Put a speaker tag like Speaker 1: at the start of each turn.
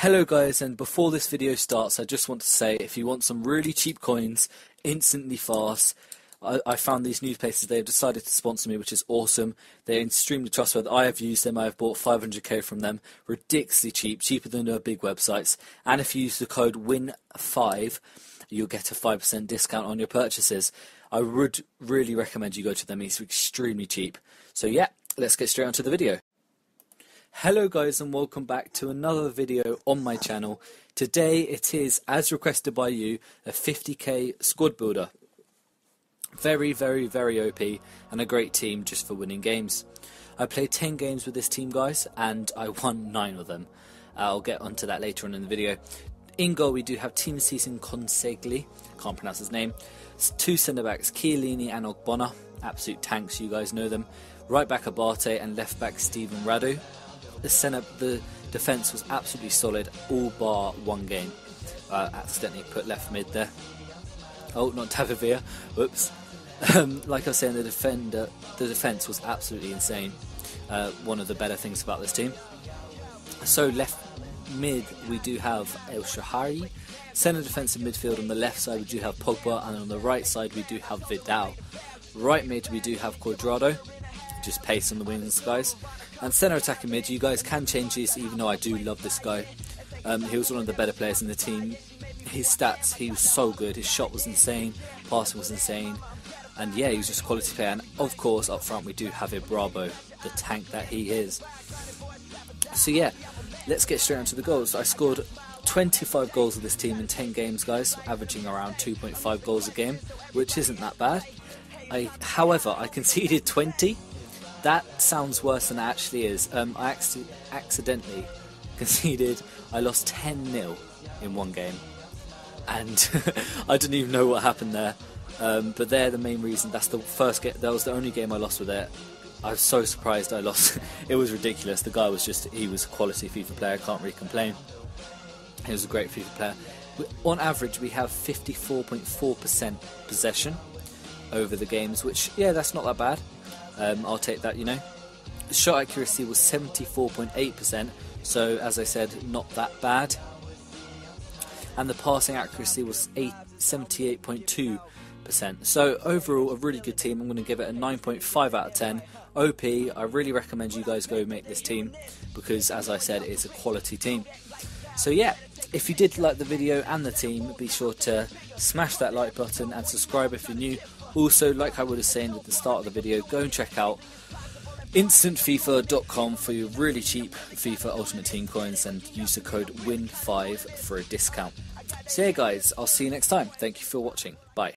Speaker 1: Hello guys, and before this video starts, I just want to say if you want some really cheap coins, instantly fast, I, I found these news places, they have decided to sponsor me, which is awesome. They're extremely trustworthy. I have used them, I have bought 500k from them, ridiculously cheap, cheaper than the big websites. And if you use the code WIN5, you'll get a 5% discount on your purchases. I would really recommend you go to them, it's extremely cheap. So yeah, let's get straight onto the video. Hello guys and welcome back to another video on my channel. Today it is, as requested by you, a 50k squad builder. Very, very, very OP and a great team just for winning games. I played 10 games with this team guys and I won 9 of them. I'll get onto that later on in the video. In goal we do have Team Season Consigli, can't pronounce his name. Two centre backs, Chiellini and Ogbonna, absolute tanks, you guys know them. Right back Abate and left back Stefan Radu the centre, the defence was absolutely solid, all bar one game. Uh, accidentally put left mid there. Oh, not Tavavia. Whoops. Um, like I was saying, the defender, the defence was absolutely insane. Uh, one of the better things about this team. So left mid, we do have El Shaarawy. Centre defensive midfield on the left side, we do have Pogba, and on the right side, we do have Vidal. Right mid, we do have Cuadrado, just pace on the wings, guys. And centre attacking mid, you guys can change this, even though I do love this guy. Um, he was one of the better players in the team. His stats, he was so good. His shot was insane, passing was insane, and yeah, he was just a quality player. And of course, up front we do have Ibarbo, the tank that he is. So yeah, let's get straight into the goals. I scored 25 goals with this team in 10 games, guys, averaging around 2.5 goals a game, which isn't that bad. I, however, I conceded 20 that sounds worse than it actually is. Um, I ac- accidentally conceded. I lost 10 0 in one game, and I didn't even know what happened there. Um, but they're the main reason. That's the first game. That was the only game I lost with it. I was so surprised I lost. it was ridiculous. The guy was just. He was a quality FIFA player. I can't really complain. He was a great FIFA player. On average, we have 54.4% possession over the games, which yeah, that's not that bad. Um, I'll take that, you know. Shot accuracy was 74.8%, so as I said, not that bad. And the passing accuracy was 78.2%. So overall, a really good team. I'm going to give it a 9.5 out of 10. OP, I really recommend you guys go make this team because, as I said, it's a quality team. So yeah, if you did like the video and the team, be sure to smash that like button and subscribe if you're new. Also, like I was saying at the start of the video, go and check out instantfifa.com for your really cheap FIFA Ultimate Team coins and use the code WIN5 for a discount. So yeah guys, I'll see you next time. Thank you for watching. Bye.